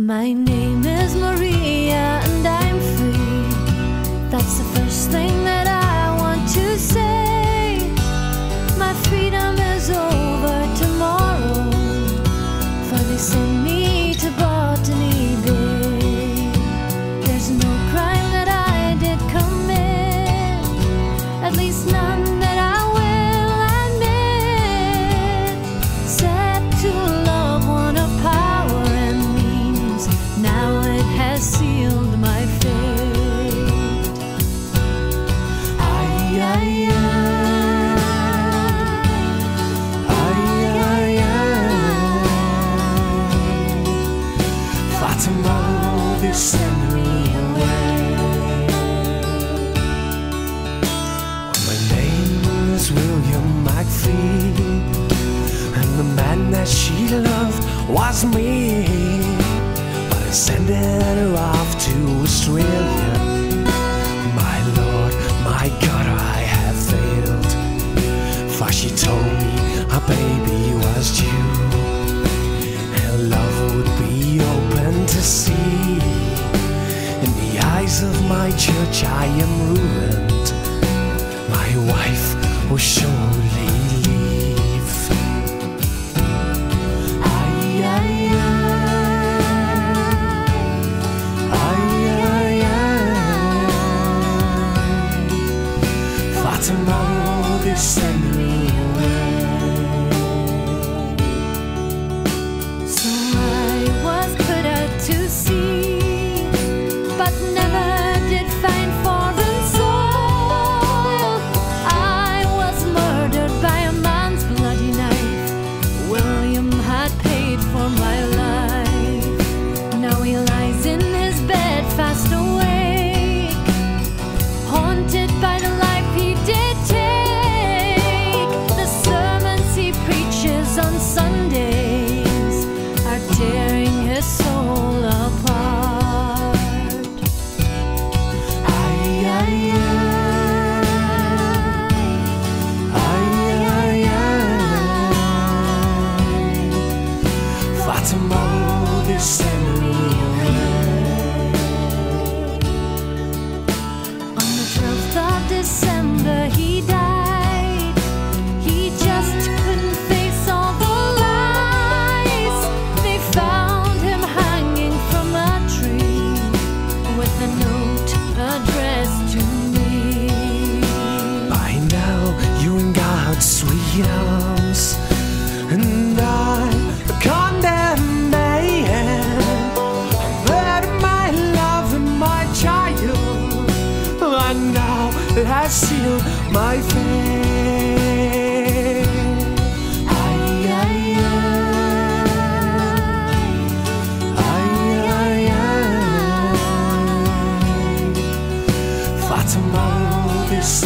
My name is. Mar better off to Australia. My lord, my god, I have failed. For she told me her baby was due, her love would be open to see. In the eyes of my church, I am ruined. My wife will surely. tomorrow will be. Sundays are tearing his soul apart. Ay, ay, ay. Ay, ay, ay. Fatima. shield, my faith. Ay, ay, ay. Ay, ay, ay. Fatima, this